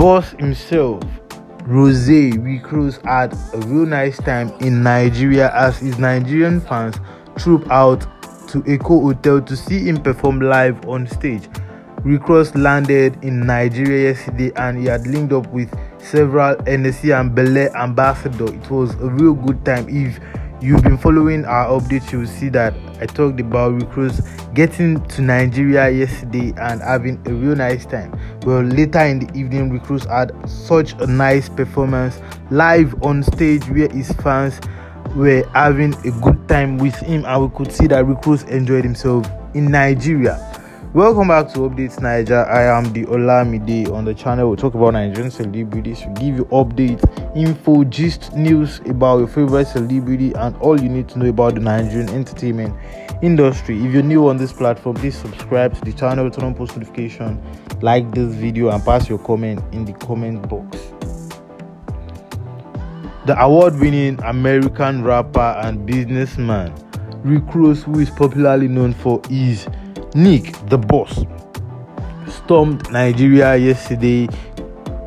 boss himself, Rose Ross, had a real nice time in Nigeria as his Nigerian fans trooped out to Eko Hotel to see him perform live on stage. Rick Ross landed in Nigeria yesterday and he had linked up with several NSC and Belaire ambassadors. It was a real good time. If you've been following our updates, you'll see that I talked about Rick Ross getting to Nigeria yesterday and having a real nice time. Well, later in the evening, Rick Ross had such a nice performance live on stage where his fans were having a good time with him, and we could see that Rick Ross enjoyed himself in Nigeria. Welcome back to Updates Naija. I am the Olamide on the channel. We talk about Nigerian celebrities. We give you updates, info, gist, news about your favorite celebrity, and all you need to know about the Nigerian entertainment industry. If you're new on this platform, please subscribe to the channel, turn on post notification, like this video, and pass your comment in the comment box. The award-winning American rapper and businessman Rick Ross, who is popularly known for his Nick, the boss, stormed Nigeria yesterday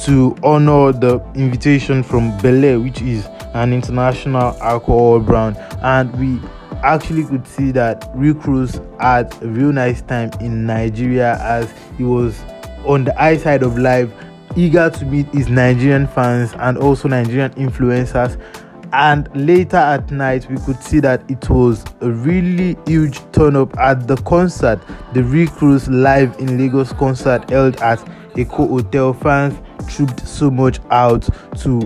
to honor the invitation from Belaire, which is an international alcohol brand, and we actually could see that Rick Ross had a real nice time in Nigeria as he was on the high side of life, eager to meet his Nigerian fans and also Nigerian influencers. And later at night we could see that it was a really huge turn up at the concert the Rick Ross live in Lagos concert held at Eko Hotel. Fans trooped so much out to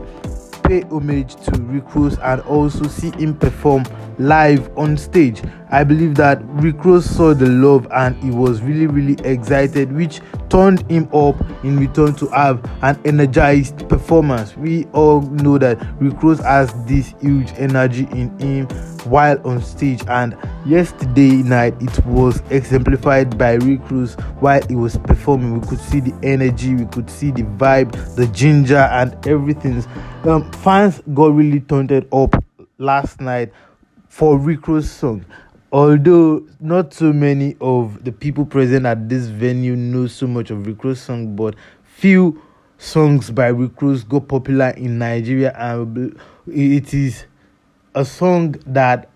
pay homage to Rick and also see him perform live on stage. I believe that Rick saw the love and he was really, really excited, which turned him up in return to have an energized performance. We all know that Rick has this huge energy in him while on stage, and yesterday night it was exemplified by Rick Ross while he was performing. We could see the energy, we could see the vibe, the ginger, and everything. Um, fans got really turned up last night for Rick song. Although not so many of the people present at this venue know so much of Rick song, but few songs by Rick Ross got popular in Nigeria, and it is a song that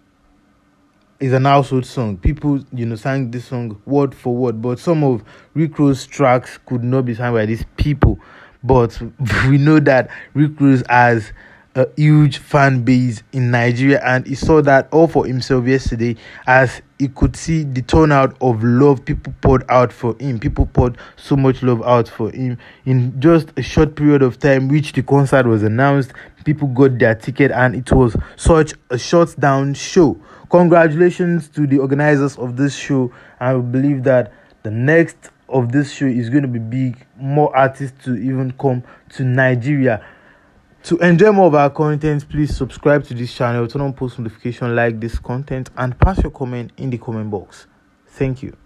is an household song. People, you know, sang this song word for word, but some of Rick tracks could not be sung by these people. But we know that Rick Ross has a huge fan base in Nigeria, and he saw that all for himself yesterday as he could see the turnout of love people poured out for him. People poured so much love out for him in just a short period of time, which the concert was announced. People got their ticket, and it was such a shut down show. Congratulations to the organizers of this show. I believe that the next of this show is going to be big. More artists to even come to Nigeria. To enjoy more of our content, please subscribe to this channel, turn on post notification, like this content, and pass your comment in the comment box. Thank you.